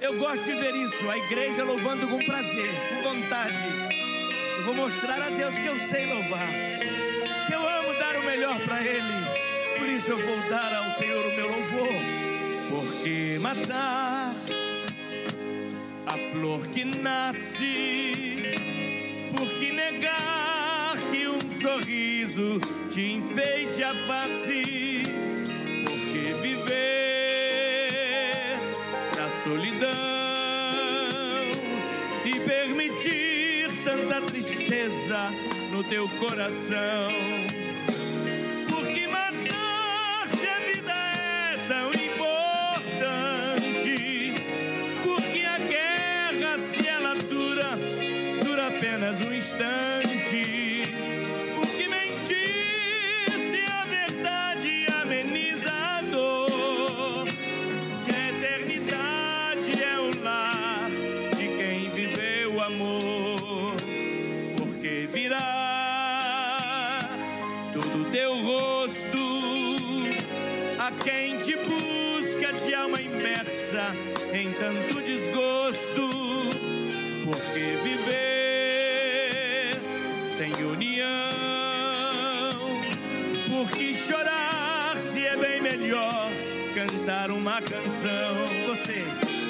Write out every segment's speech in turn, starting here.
Eu gosto de ver isso, a igreja louvando com prazer, com vontade. Eu vou mostrar a Deus que eu sei louvar, que eu amo dar o melhor para Ele. Por isso eu vou dar ao Senhor o meu louvor, porque matar a flor que nasce, porque negar que um sorriso te enfeite a face, porque viver solidão e permitir tanta tristeza no teu coração. Porque matar se a vida é tão importante. Porque a guerra, se ela dura, dura apenas um instante. Em tanto desgosto, porque viver sem união, porque chorar se é bem melhor cantar uma canção. Você.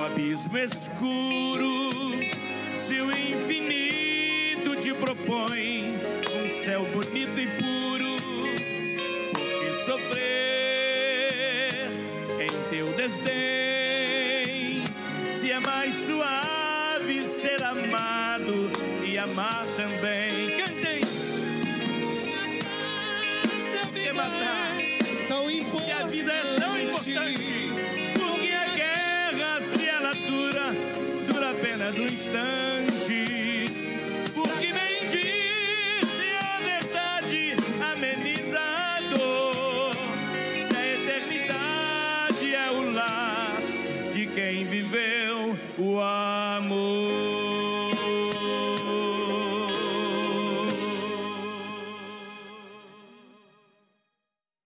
o abismo escuro, se o infinito te propõe um céu bonito e puro, porque sofrer em teu desdém, se é mais suave ser amado e amar também. instante. Porque bem disse a verdade ameniza a dor. Se a eternidade é o lar de quem viveu o amor.